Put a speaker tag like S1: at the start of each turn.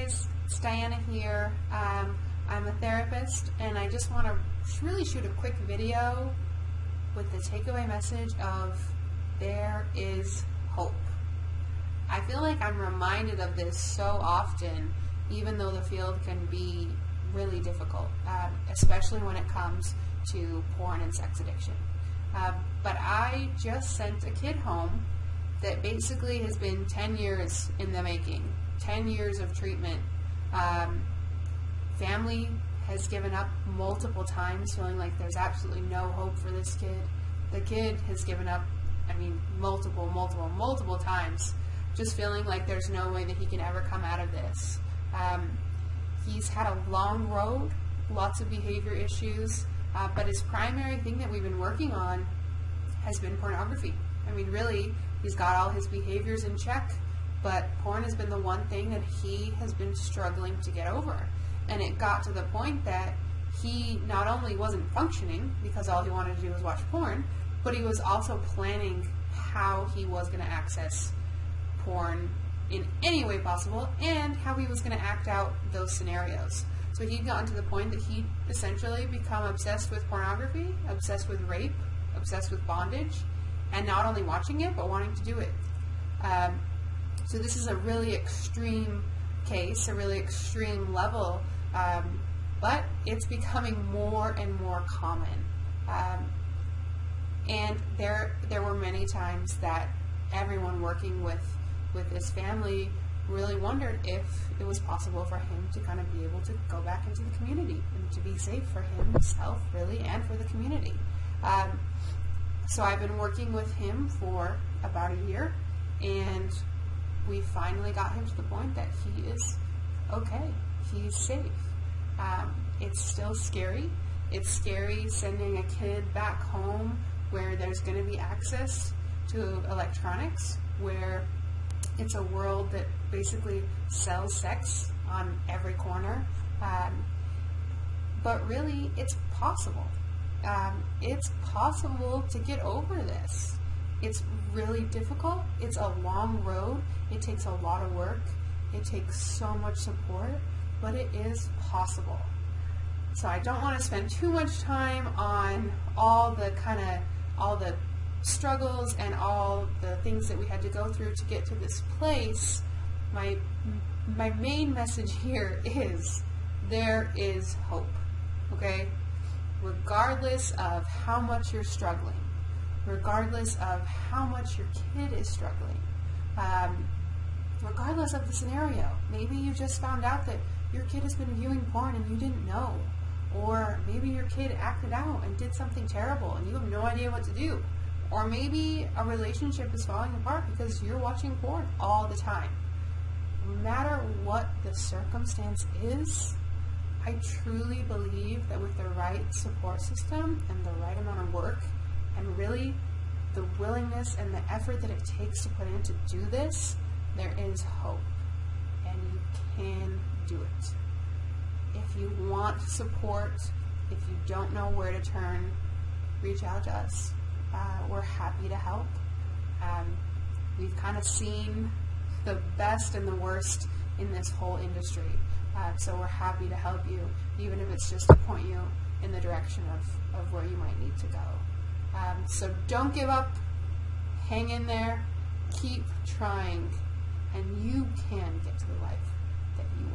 S1: guys, it's Diana here. Um, I'm a therapist and I just want to really shoot a quick video with the takeaway message of there is hope. I feel like I'm reminded of this so often, even though the field can be really difficult, um, especially when it comes to porn and sex addiction. Uh, but I just sent a kid home that basically has been 10 years in the making, 10 years of treatment. Um, family has given up multiple times, feeling like there's absolutely no hope for this kid. The kid has given up, I mean, multiple, multiple, multiple times, just feeling like there's no way that he can ever come out of this. Um, he's had a long road, lots of behavior issues, uh, but his primary thing that we've been working on has been pornography. I mean, really, he's got all his behaviors in check, but porn has been the one thing that he has been struggling to get over. And it got to the point that he not only wasn't functioning because all he wanted to do was watch porn, but he was also planning how he was going to access porn in any way possible and how he was going to act out those scenarios. So he'd gotten to the point that he'd essentially become obsessed with pornography, obsessed with rape, obsessed with bondage, and not only watching it, but wanting to do it. Um, so this is a really extreme case, a really extreme level, um, but it's becoming more and more common. Um, and there, there were many times that everyone working with with this family really wondered if it was possible for him to kind of be able to go back into the community and to be safe for himself, really, and for the community. Um, so I've been working with him for about a year, and we finally got him to the point that he is okay. He's safe. Um, it's still scary. It's scary sending a kid back home where there's going to be access to electronics, where it's a world that basically sells sex on every corner. Um, but really, it's possible um, it's possible to get over this. It's really difficult. It's a long road. It takes a lot of work. It takes so much support, but it is possible. So I don't want to spend too much time on all the kind of all the struggles and all the things that we had to go through to get to this place. My my main message here is there is hope. Okay? regardless of how much you're struggling, regardless of how much your kid is struggling, um, regardless of the scenario. Maybe you just found out that your kid has been viewing porn and you didn't know. Or maybe your kid acted out and did something terrible and you have no idea what to do. Or maybe a relationship is falling apart because you're watching porn all the time. No matter what the circumstance is, I truly believe that with the right support system and the right amount of work and really the willingness and the effort that it takes to put in to do this, there is hope. And you can do it. If you want support, if you don't know where to turn, reach out to us. Uh, we're happy to help. Um, we've kind of seen the best and the worst in this whole industry. Uh, so we're happy to help you, even if it's just to point you in the direction of, of where you might need to go. Um, so don't give up. Hang in there. Keep trying. And you can get to the life that you